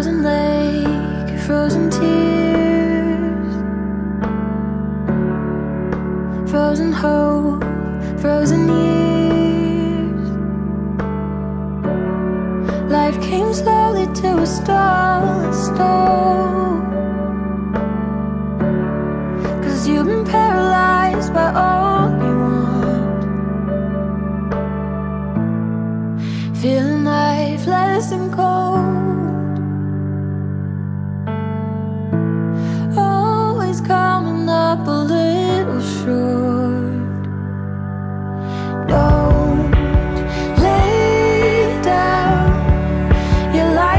Frozen lake, frozen tears, frozen hope, frozen years. Life came slowly to a stop, stop. Cause you've been paralyzed by all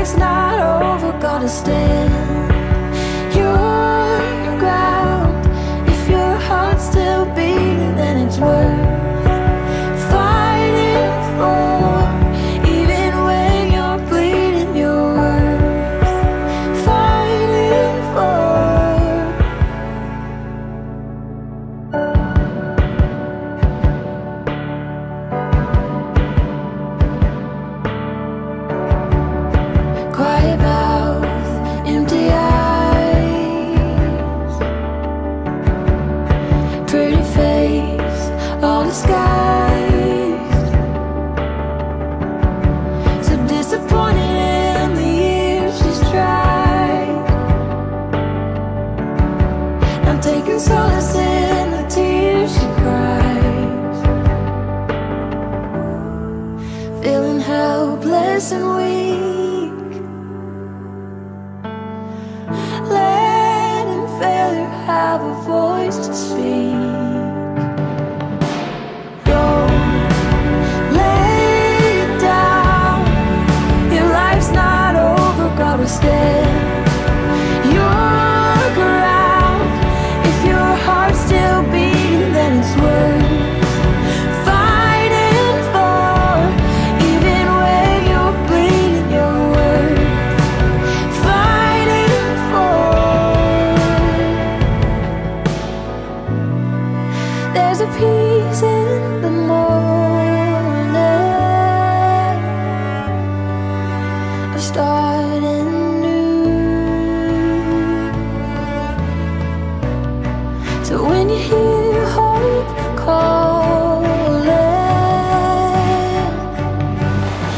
Life's not over, gotta stand disguised. So disappointed in the years she's tried. I'm taking solace in the tears she cries. Feeling helpless and weak. Letting failure have a voice to speak.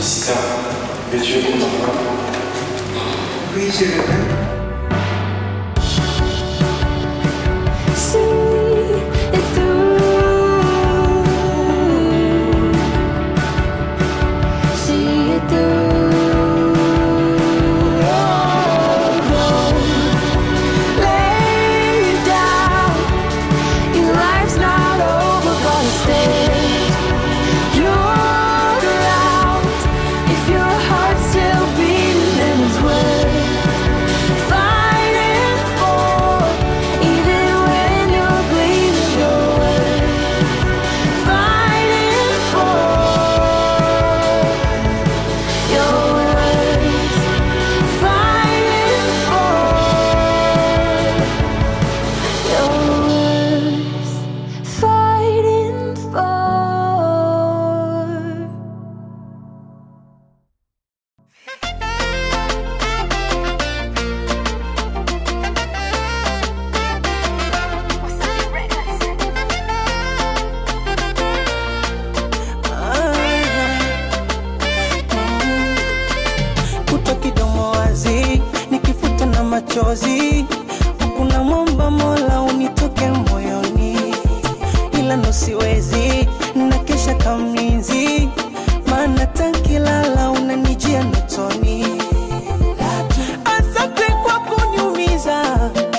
Jessica, veux-tu être ton enfant Oui, je le veux. Na machozi. Hakuna mwamba mola unitoke moyoni. Ila nosiwezi na kesha kamlinzi maana tankilala unanijia notoni asante kwa kuniumiza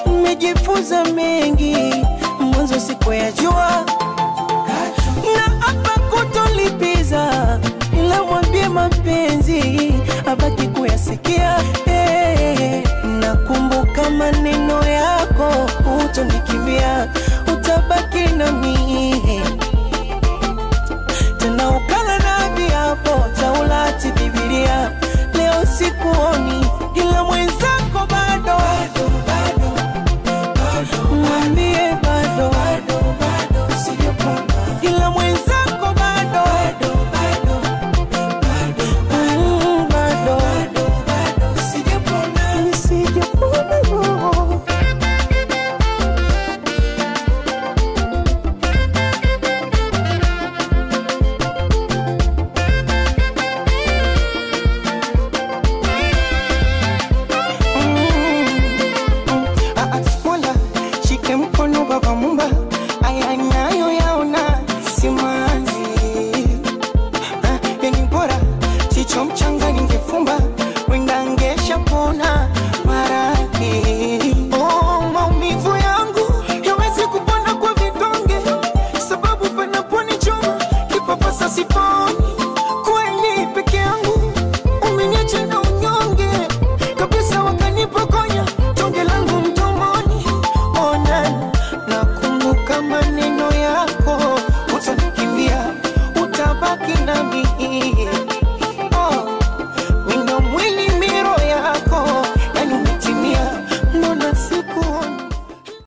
nimejifunza mengi. Mwanzo siku ya jua na apa kutolipiza ila mwambie mapenzi abaki kuyasikia. Hey, utonikimbia utabaki nami